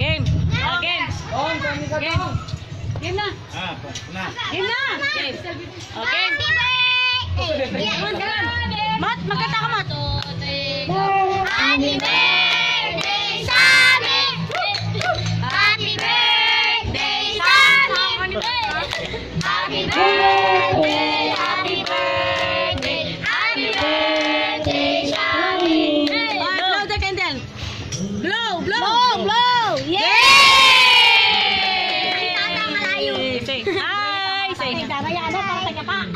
Game. Ah, game. On, kami ka game. Game na. Ah, na. Game na. Game. Oh, game. Ganon, ganon. Mat, magkata ka, Mat. Happy birthday sa amin! Happy birthday sa amin! Happy birthday! blow, blow, blow. Say, say. Hi! Say. Daraya,